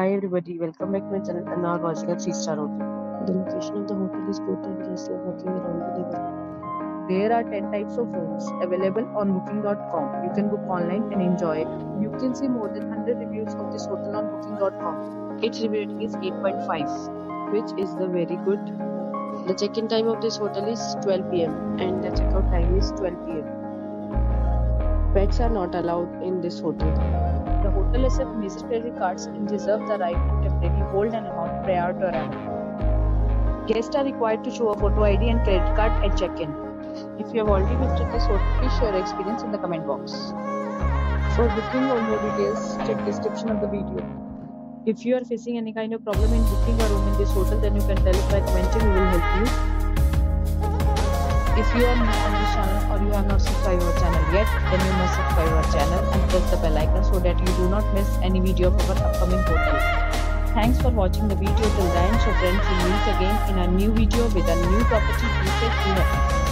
Hi everybody, welcome back to my channel and now watching a 3-star hotel. The location of the hotel is good and guests love walking around the neighborhood. There are 10 types of rooms available on booking.com. You can book online and enjoy it. You can see more than 100 reviews of this hotel on booking.com. Its review rating is 8.5, which is the very good. The check-in time of this hotel is 12 pm and the checkout time is 12 pm. Pets are not allowed in this hotel. The hotel accepts major credit cards and reserves the right to temporarily hold an amount prior to arrival. Guests are required to show a photo ID and credit card at check-in. If you have already visited this hotel, please share your experience in the comment box. For booking or more details, check description of the video. If you are facing any kind of problem in booking a room in this hotel, then you can tell us by commenting. We will help you. If you are new on this channel or you have not subscribed our channel yet, then you must subscribe our channel and press the bell icon so that you do not miss any video of our upcoming hotel. Thanks for watching the video till the end. So friends, we'll meet again in a new video with a new property. Stay happy.